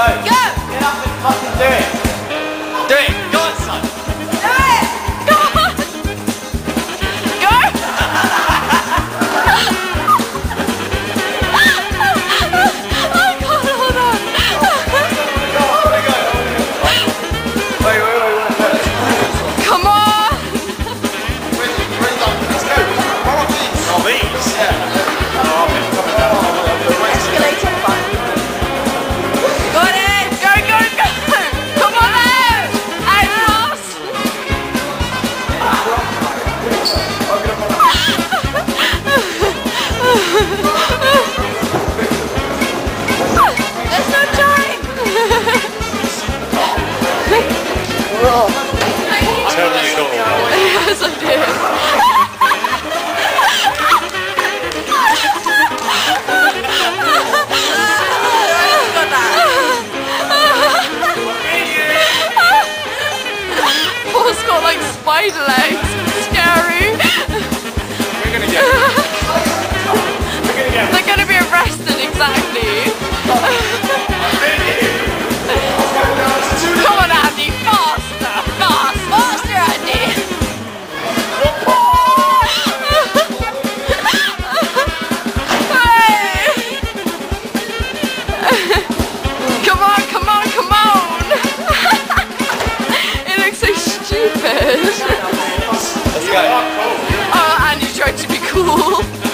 Go! Get up and fucking do it. Do it! spider legs. Scary. We're gonna get ー。